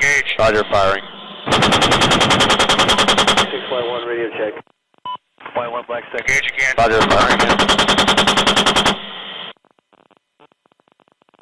Engage. Roger, firing. 6.1, radio check. Flight 1 Black 6. Engage again. Roger, firing.